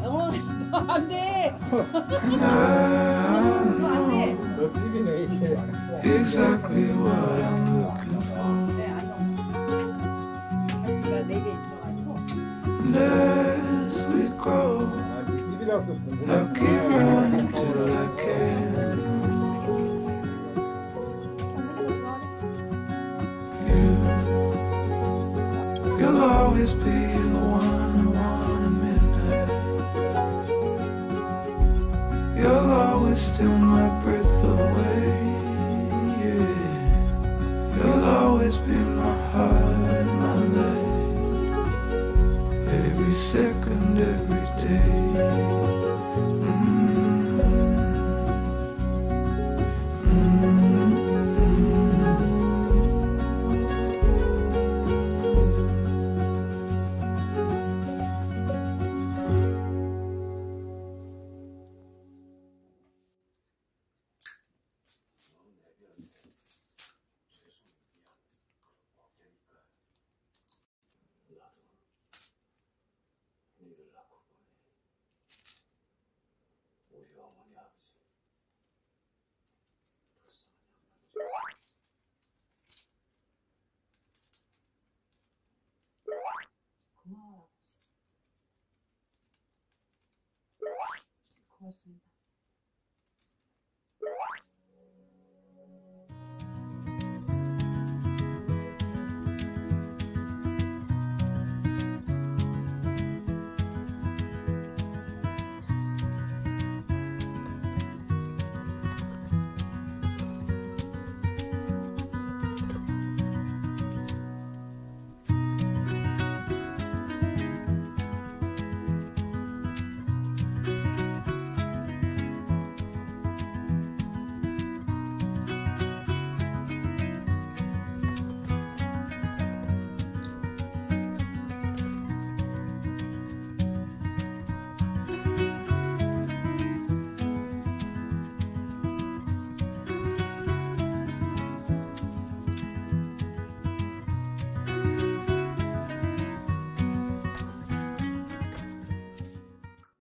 어, 안 돼. 그거 안 돼. 너 집이네 이게. exactly what I'm looking for. 네, 아니요. 네개 있어가지고. As we grow, 아, 네 집이라서 keep running till you'll always be the one I want at midnight. You'll always steal my breath away. Yeah, you'll always be my heart, my life. Every second, every day. 고맙습니다.